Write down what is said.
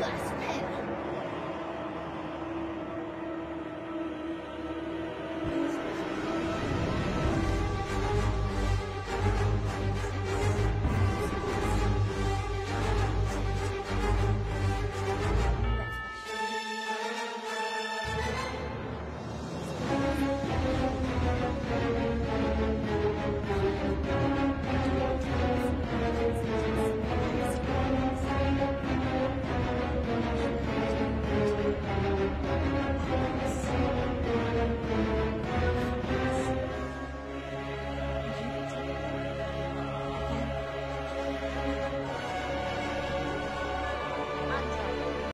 Yes.